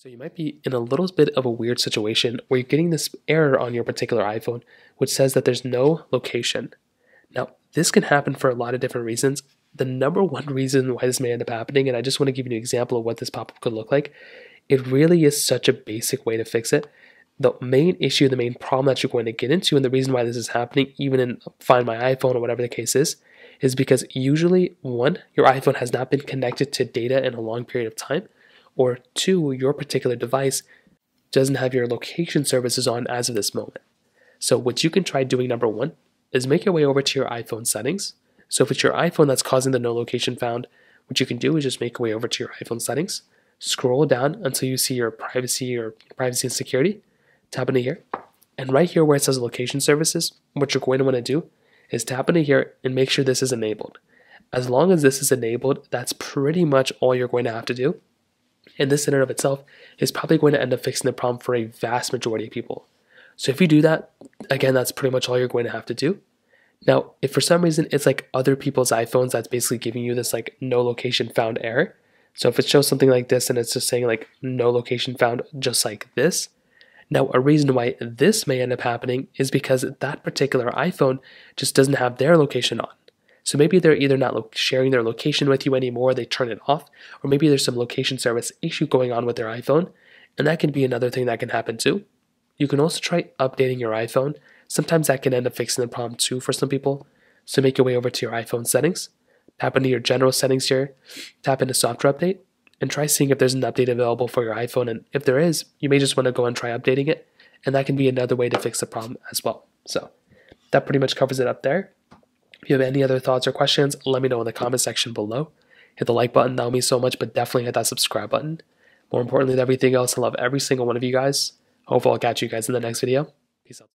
So you might be in a little bit of a weird situation where you're getting this error on your particular iPhone, which says that there's no location. Now, this can happen for a lot of different reasons. The number one reason why this may end up happening, and I just want to give you an example of what this pop-up could look like, it really is such a basic way to fix it. The main issue, the main problem that you're going to get into, and the reason why this is happening, even in Find My iPhone or whatever the case is, is because usually, one, your iPhone has not been connected to data in a long period of time or two, your particular device doesn't have your location services on as of this moment. So, what you can try doing, number one, is make your way over to your iPhone settings. So, if it's your iPhone that's causing the no location found, what you can do is just make your way over to your iPhone settings, scroll down until you see your privacy or privacy and security, tap into here, and right here where it says location services, what you're going to want to do is tap into here and make sure this is enabled. As long as this is enabled, that's pretty much all you're going to have to do and this in and of itself is probably going to end up fixing the problem for a vast majority of people. So if you do that, again, that's pretty much all you're going to have to do. Now, if for some reason it's like other people's iPhones that's basically giving you this like no location found error. So if it shows something like this and it's just saying like no location found just like this. Now, a reason why this may end up happening is because that particular iPhone just doesn't have their location on. So maybe they're either not sharing their location with you anymore, they turn it off, or maybe there's some location service issue going on with their iPhone, and that can be another thing that can happen too. You can also try updating your iPhone. Sometimes that can end up fixing the problem too for some people. So make your way over to your iPhone settings, tap into your general settings here, tap into software update, and try seeing if there's an update available for your iPhone. And if there is, you may just want to go and try updating it, and that can be another way to fix the problem as well. So that pretty much covers it up there. If you have any other thoughts or questions, let me know in the comment section below. Hit the like button, that would mean so much, but definitely hit that subscribe button. More importantly than everything else, I love every single one of you guys. Hopefully I'll catch you guys in the next video. Peace out.